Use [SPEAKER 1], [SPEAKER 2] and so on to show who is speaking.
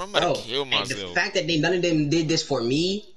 [SPEAKER 1] I'm about to oh, kill
[SPEAKER 2] and the fact that they none of them did this for me,